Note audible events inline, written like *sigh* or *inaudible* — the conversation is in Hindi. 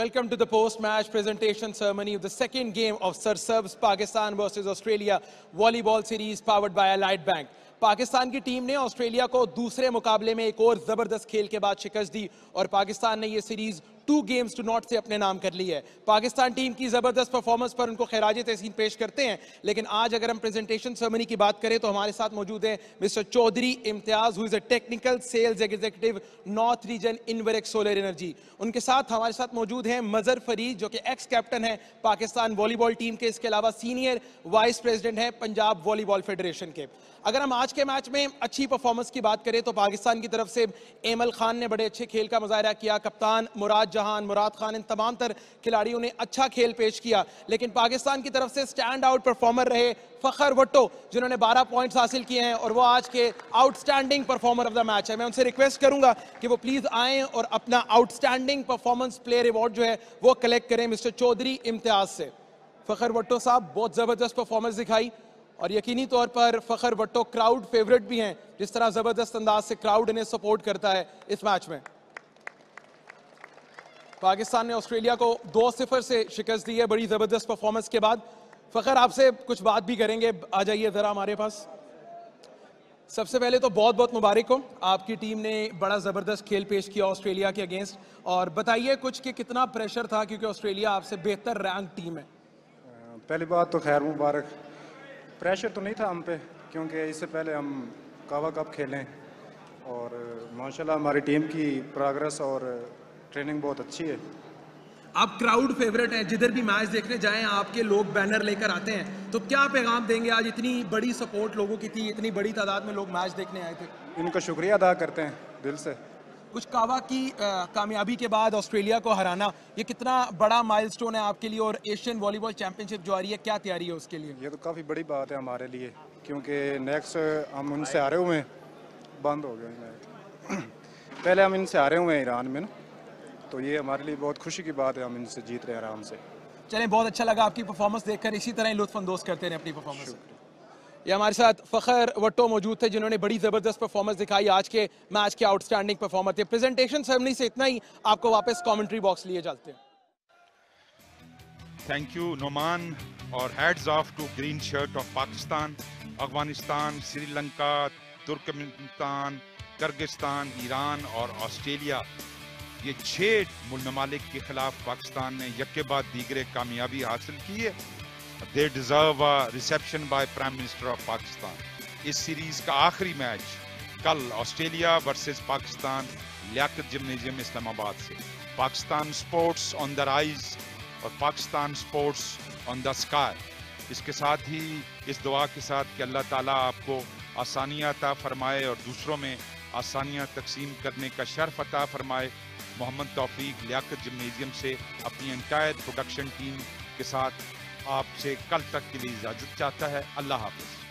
Welcome to the post-match presentation ceremony of the second game of Sir Serbs Pakistan versus Australia volleyball series powered by Allied Bank. Pakistan की टीम ने ऑस्ट्रेलिया को दूसरे मुकाबले में एक और ज़बरदस्त खेल के बाद शिकस्त दी और पाकिस्तान ने यह series two games to nought से अपने नाम कर ली है। पाकिस्तान टीम की ज़बरदस्त परफॉर्मेंस पर उनको खैराज तहसीन पेश करते हैं, लेकिन आज अगर हम प्रेजेंटेशन सेरेमनी की बात करें तो हमारे साथ मौजूद है mister Chaudhary Imtiaz who is technical sales executive north region इनवरेक solar energy उनके साथ हमारे साथ मौजूद हैं मजर फरीद, जो कि एक्स कैप्टन है पाकिस्तान वॉलीबॉल टीम के। इसके अलावा सीनियर वाइस प्रेसिडेंट है पंजाब वॉलीबॉल फेडरेशन के। अगर हम आज के मैच में अच्छी परफॉर्मेंस की बात करें तो पाकिस्तान की तरफ़ से एमल खान ने बड़े अच्छे खेल का मुजाहरा किया। कप्तान मुराद जहान, मुराद खान इन तमाम तर खिलाड़ियों ने अच्छा खेल पेश किया। लेकिन पाकिस्तान की तरफ़ से स्टैंड आउट परफॉर्मर रहे फखर वट्टो, जिन्होंने 12 पॉइंट्स हासिल किए हैं और वो आज के outstanding performer of the match है। मैं उनसे रिक्वेस्ट करूँगा कि वो प्लीज़ आए और अपना आउटस्टैंडिंग परफॉर्मेंस प्लेयर अवार्ड जो है, वो कलेक्ट करें मिस्टर चौधरी इम्तियाज़ से। फखर वट्टो साहब, बहुत ज़बरदस्त परफॉर्मेंस दिखाई। और यकीनी तौर पर फखर वट्टो क्राउड फेवरेट भी हैं, जिस तरह ज़बरदस्त अंदाज से क्राउड इन्हें सपोर्ट करता है इस मैच में। पाकिस्तान ने ऑस्ट्रेलिया को दो सिफर से शिकस्त दी है, बड़ी ज़बरदस्त परफॉर्मेंस के बाद। फखर, आपसे कुछ बात भी करेंगे, आ जाइए जरा हमारे पास। सबसे पहले तो बहुत बहुत मुबारक हो, आपकी टीम ने बड़ा ज़बरदस्त खेल पेश किया ऑस्ट्रेलिया के अगेंस्ट। और बताइए कुछ कि कितना प्रेशर था, क्योंकि ऑस्ट्रेलिया आपसे बेहतर रैंक टीम है। पहली बात तो खैर मुबारक। प्रेशर तो नहीं था हम पे क्योंकि इससे पहले हम कावा कप खेलें। और माशाल्लाह हमारी टीम की प्रोग्रेस और ट्रेनिंग बहुत अच्छी है। आप क्राउड फेवरेट हैं जिधर भी मैच देखने जाएँ आपके लोग बैनर लेकर आते हैं। तो क्या पैगाम देंगे आज? इतनी बड़ी सपोर्ट लोगों की थी इतनी बड़ी तादाद में लोग मैच देखने आए थे। इनका शुक्रिया अदा करते हैं दिल से। कुछ कावा की कामयाबी के बाद ऑस्ट्रेलिया को हराना ये कितना बड़ा माइलस्टोन है आपके लिए और एशियन वॉलीबॉल चैंपियनशिप जो आ रही है क्या तैयारी है उसके लिए? ये तो काफ़ी बड़ी बात है हमारे लिए क्योंकि नेक्स्ट हम उनसे हारे हुए हैं। बंद हो गए *clears throat* पहले हम इनसे हारे हुए हैं ईरान में ना तो ये हमारे लिए बहुत खुशी की बात है हम इनसे जीत रहे हैं आराम से। चलें बहुत अच्छा लगा आपकी परफॉर्मेंस देखकर। इसी तरह लुत्फानंदोज करते रहे अपनी परफॉर्मेंस ये हमारे साथ फ़खर वट्टो मौजूद थे, जिन्होंने बड़ी ज़बरदस्त परफॉर्मेंस दिखाई। आज के मैच के आउटस्टैंडिंग परफॉर्मर थे। प्रेजेंटेशन सेरेमनी से इतना ही आपको वापस कमेंट्री बॉक्स लिए चलते हैं। थैंक यू नोमान और hats off to green shirt of Pakistan Afghanistan Sri Lanka Turkmenistan Kyrgyzstan Iran और ऑस्ट्रेलिया ये छह ममालिक के खिलाफ पाकिस्तान ने यके बाद दीगरे कामयाबी हासिल की है। They deserve reception by prime minister of Pakistan इस सीरीज़ का आखिरी मैच कल Australia versus Pakistan Liaquat gymnasium Islamabad से। Pakistan sports on the rise और Pakistan sports on the sky इसके साथ ही इस दुआ के साथ कि अल्लाह ताला आपको आसानियाँ अता फरमाए और दूसरों में आसानियाँ तकसीम करने का शर्फ अता फरमाए। मोहम्मद तौफीक लियाकत जिमनेजियम से अपनी एंटायर प्रोडक्शन टीम के साथ आपसे कल तक के लिए इजाज़त चाहता है। अल्लाह हाफिज़।